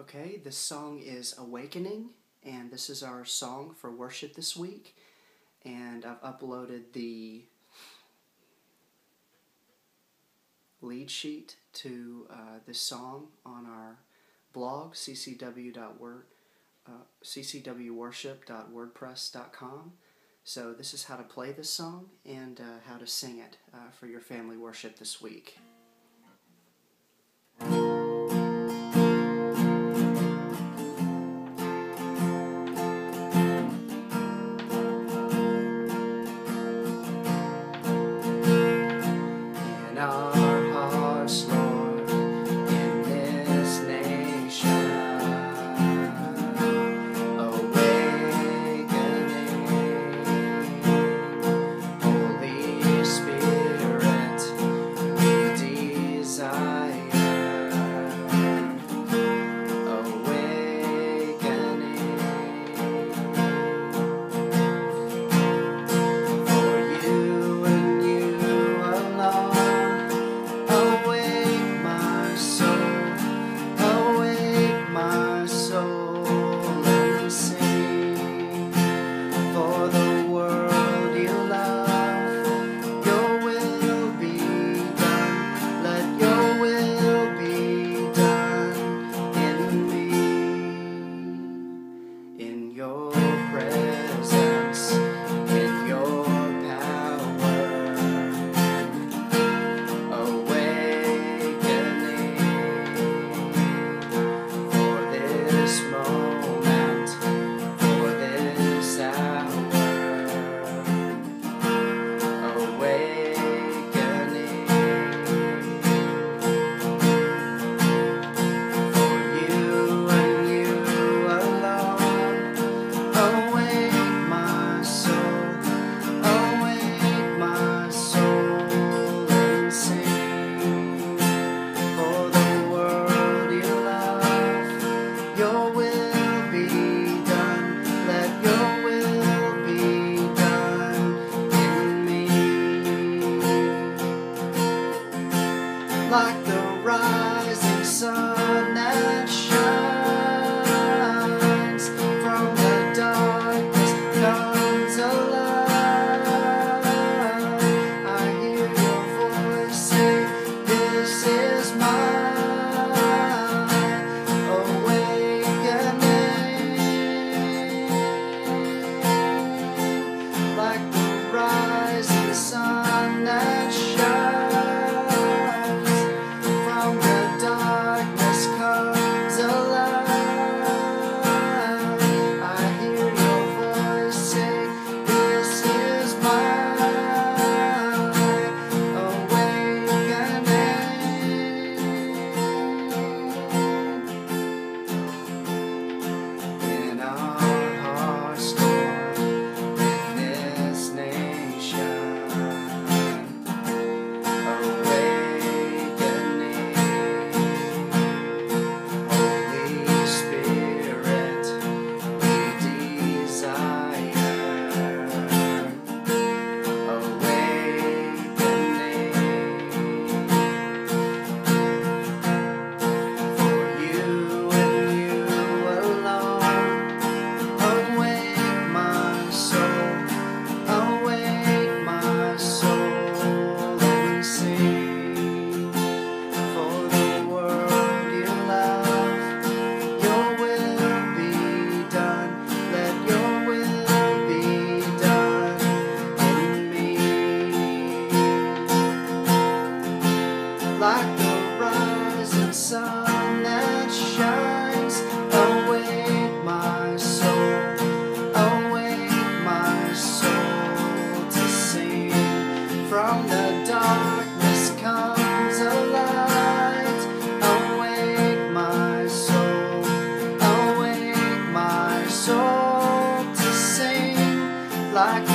Okay, the song is Awakening, and this is our song for worship this week. And I've uploaded the lead sheet to uh, this song on our blog, ccw.word, uh, ccwworship.wordpress.com. So this is how to play this song and uh, how to sing it uh, for your family worship this week. on. like the rising sun. like